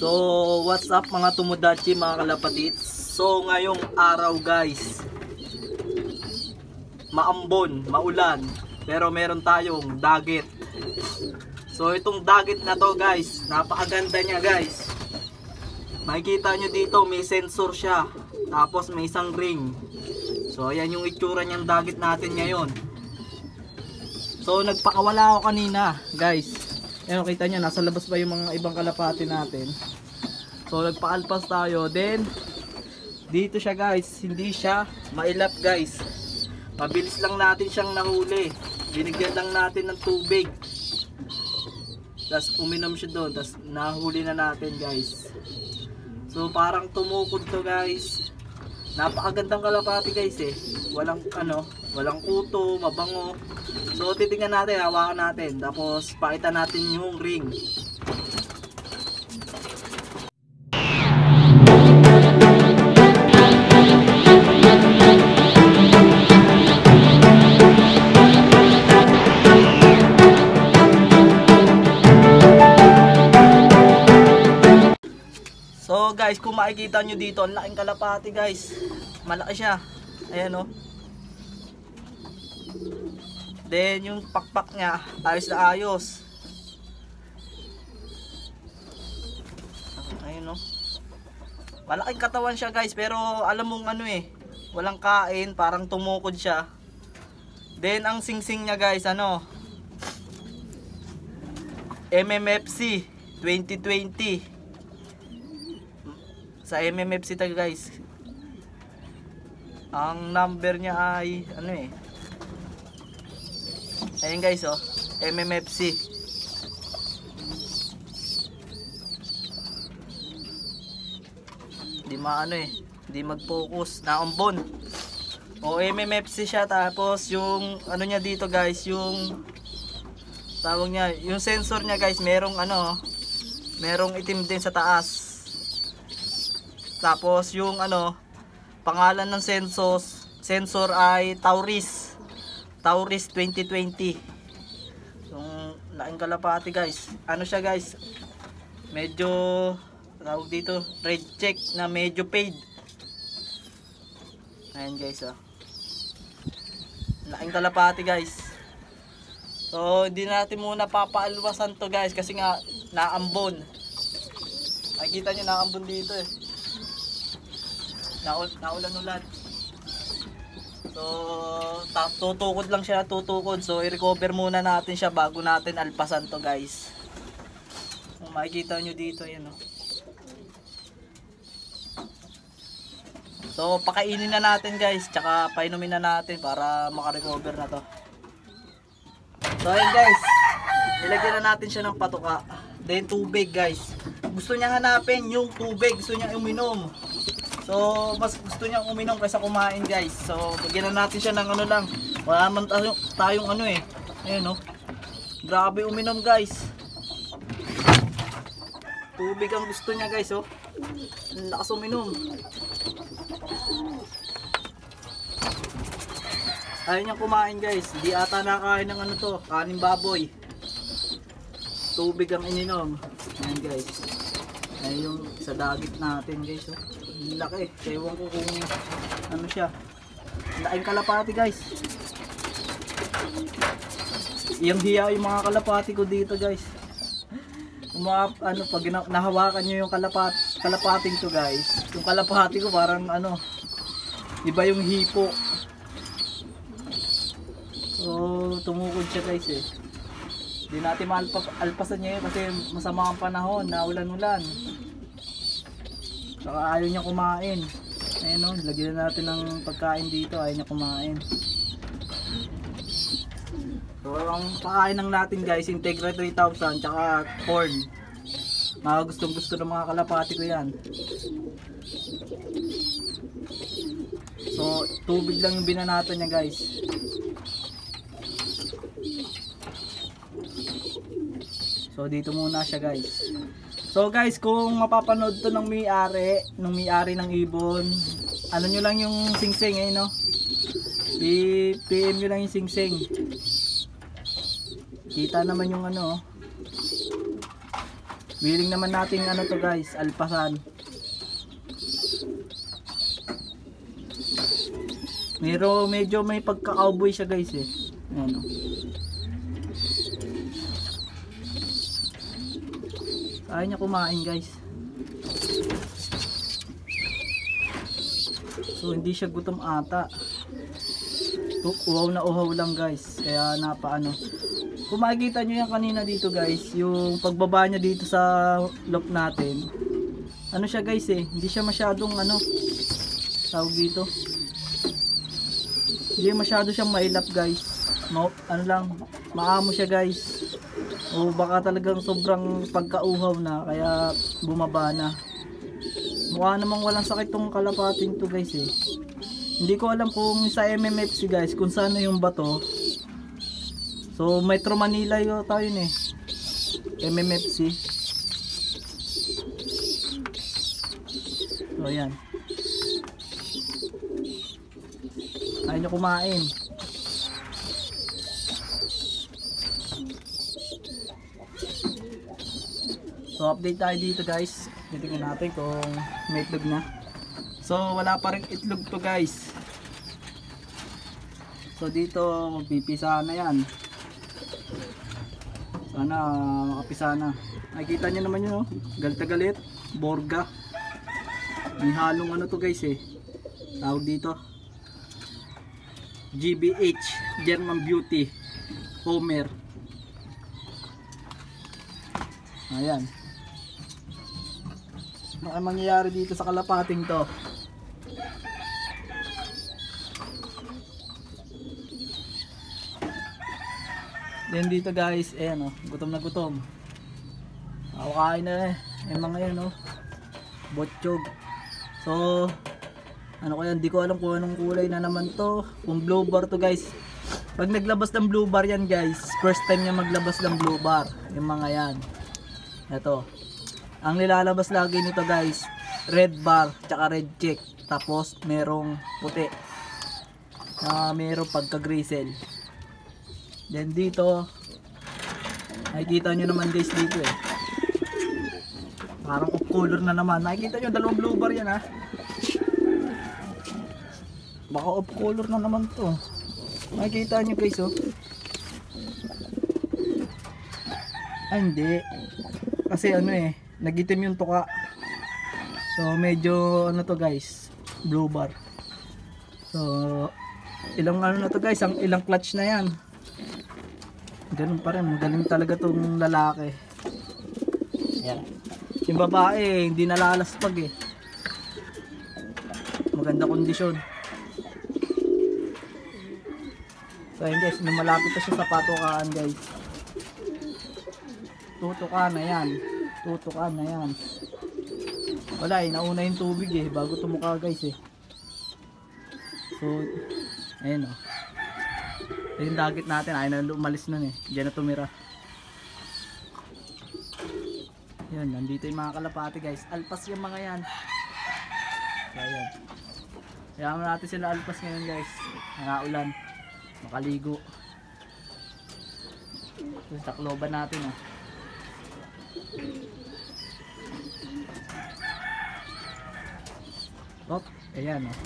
So, what's up mga tumudachi mga kalapatid? So, ngayong araw guys, maambon, maulan, pero meron tayong dagit. So, itong dagit na to guys, napakaganda niya guys. Makikita nyo dito, may sensor siya. Tapos may isang ring. So, ayan yung itsura niyang dagit natin ngayon. So, nagpakawala ako kanina, guys. Ayan, kita nyo, nasa labas pa yung mga ibang kalapati natin. So, nagpaalpas tayo. Then, dito siya guys, hindi siya mailap guys. Mabilis lang natin siyang nahuli. Binigyan lang natin ng tubig. Tapos uminom siya doon. Tapos nahuli na natin guys. So parang tumukod to guys. Napakagandang kalapati guys eh. Walang ano, walang kuto, mabango. So titingnan natin, hawakan natin. Tapos pakita natin yung ring. So guys, kung makikita nyo dito, ang laking kalapati guys. Malaki siya. Ayan o. Then yung pakpak niya, ayos na ayos. Ayun o. Malaking katawan siya guys, pero alam mong ano eh, walang kain, parang tumukod siya. Then ang singsing niya guys, ano, MMFC 2020 sa MMFC tayo guys ang number niya ay ano eh ayun guys oh. MMFC hindi maano eh. Hindi mag focus na umbon o MMFC siya. Tapos yung ano niya dito guys yung tawag niya yung sensor niya guys merong ano merong itim din sa taas. Tapos yung ano, pangalan ng sensos, sensor ay Tauris. Tauris 2020. Yung laking kalapati guys. Ano siya guys? Medyo tawag dito, red check na medyo paid. Ayan guys oh. Laking kalapati guys. So, hindi natin muna papaalwasan to guys kasi nga naambon. Nakikita nyo naambon dito eh. Naul naulan-ulan. So, tutukod lang siya, tutukod. So, i-recover muna natin siya bago natin alpasan to guys. Kung makikita nyo dito, yan o. So, pakainin na natin guys, tsaka painumin na natin para makarecover na to. So, ayun guys, ilagyan na natin siya ng patuka. Then, tubig guys. Gusto niya hanapin yung tubig, gusto niya uminom. So, mas gusto niya uminom kaysa kumain, guys. So, bigyan na natin siya ng ano lang. Wala man tayong, tayong ano eh. Ayun, no. Grabe uminom, guys. Tubig ang gusto niya, guys, oh. Ang lakas uminom. Ayaw niya kumain, guys. Hindi ata nakain ng ano to. Kanin baboy. Tubig ang ininom. Ayan, guys. Ayan yung sa dagit natin, guys, oh laki. Ewan ko kung ano siya. Laking kalapati guys. Iyang hiya yung mga kalapati ko dito guys. Mga ano pag nahawakan nyo yung kalapat, kalapating to guys. Yung kalapati ko parang ano iba yung hipo. So tumukod siya guys eh. Hindi natin maalpasan niya yun kasi masama ang panahon. Na ulan-ulan Saka ayaw niya kumain. Ayun o, lagyan natin ng pagkain dito. Ayaw niya kumain. So, ang pakain ng natin guys, Integra 3000 tsaka corn. Mga gustong gusto ng mga kalapati ko yan. So, tubig lang yung binanatan niya guys. So, dito muna siya guys. So guys, kung mapapanood to ng may-ari, ng may-ari ng ibon, ano nyo lang yung singsing eh, no? I-PM nyo lang yung singsing. Kita naman yung ano, oh. Willing naman natin ano to guys, alpasan. Pero medyo may pagka-cowboy siya guys eh. Ayan Kaya niya kumain guys. So hindi siya gutom ata. Uhaw na uhaw lang guys. Kaya napaano. Kung makikita nyo yan kanina dito guys, yung pagbaba niya dito sa lock natin. Ano siya guys eh, hindi siya masyadong ano, tawag dito. Hindi masyado siyang mailap guys. Ma ano lang, maamo siya guys. O baka talagang sobrang pagkauhaw na kaya bumaba na. Mukha namang walang sakit tong kalapating to guys eh. Hindi ko alam kung sa MMFC guys kung saan yung bato. So Metro Manila yun tayo yun eh. MMFC. So yan. Ayaw niya kumain. So update tayo dito guys. Titingnan natin kung may itlog na. So wala pa rin itlog to guys. So dito magpipisa na yan. Sana makapisa na. Nakikita nyo naman yun oh. Galit galit. Borga. May halong ano to guys eh. Tawag dito. GBH German Beauty Homer. Ayan. Ano kaya mangyayari dito sa kalapating to? Then dito guys, ayan oh, gutom na gutom. Ako kain na eh. Yung mga yan oh. Botchog. So, ano kaya, hindi ko alam kung anong kulay na naman to. Kung blue bar to guys. Pag naglabas ng blue bar yan guys, first time niya maglabas ng blue bar. Yung mga yan. Ito. Ang nilalabas lagi nito guys, red bar, tsaka red check. Tapos merong puti. Na merong pagka-grisel. Then dito, nakikita nyo naman guys dito eh. Parang off color na naman. Nakikita nyo, dalawang blue bar yan ha. Baka off color na naman to. Nakikita nyo guys oh. Ay hindi. Kasi ano eh, nagitim yung tuka. So medyo ano to guys, blue bar. So ilang ano na to guys, ang ilang clutch na yan. Ganun pa rin, magaling talaga tong lalaki. Yan. Yung babae, hindi nalalaspag eh. Maganda kondisyon. So ayun guys, nung malapit na siya sa patukaan guys. Tutukan na yan. Tutukan na yan. Wala eh, nauna yung tubig eh, bago tumuka guys eh. So, ayun oh. Yung dagit natin, ayaw na umalis nun eh. Diyan na tumira. Yun, nandito yung mga kalapati guys. Alpas yung mga yan. Ayan. Kaya natin sila alpas ngayon guys. Nangaulan. Makaligo. Ito takloban natin oh. Oh, ayan oh.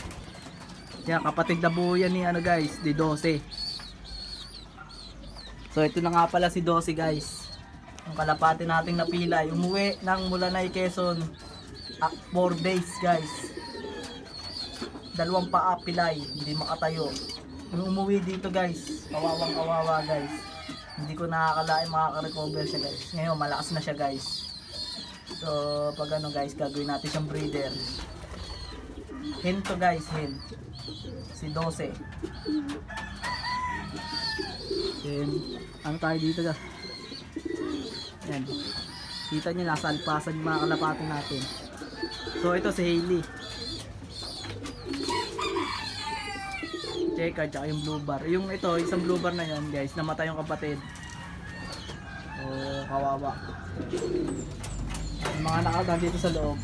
Kaya kapatid na buo yan ni ano guys, di 12. So ito na nga pala si 12 guys. Yung kalapati nating napilay. Umuwi ng Mulanay Quezon. 4 days guys. Dalawang paa pilay, hindi makatayo. Yung umuwi dito guys, kawawang kawawa guys. Hindi ko nakakalain makaka-recover siya guys. Ngayon malakas na siya guys. So pag ano guys, gagawin natin siyang breeder. Hen to guys, hen. Si 12. Then, ano tayo dito guys? Yan. Kita nyo, nasa alpasan yung mga kalapatin natin. So, ito si Hailey. Checker, tsaka yung blue bar. Yung ito, isang blue bar na yun, guys. Namatay yung kapatid. Oh, kawawa. Yung mga nakadaan dito sa loob.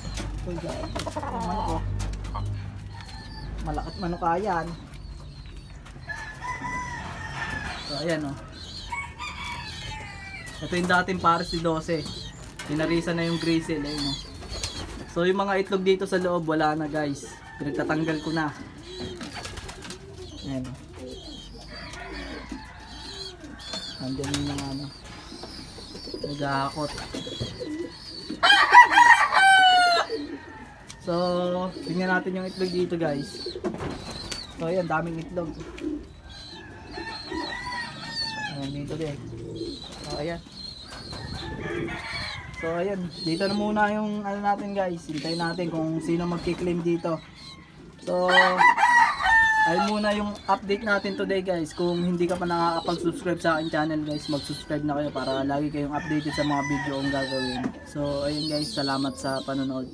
Uy, guys. Yung manok. Malakit manok yan. So, ayan oh. Ito yung dating Paris ni 12. Pinarisan na yung grizzle. Ayun, oh. So yung mga itlog dito sa loob, wala na guys. Pinagtatanggal ko na. Ayan. oh. Andyan yung mga ano. Nagahakot. So, tingnan natin yung itlog dito guys. So ayan, daming itlog. Ayan, dito din. So ayan. So ayan, dito na muna yung ano natin guys. Hintayin natin kung sino magki-claim dito. So, ayun muna yung update natin today guys. Kung hindi ka pa nakakapag-subscribe sa akin channel guys, mag-subscribe na kayo para lagi kayong updated sa mga video kong gagawin. So, ayun guys, salamat sa panonood.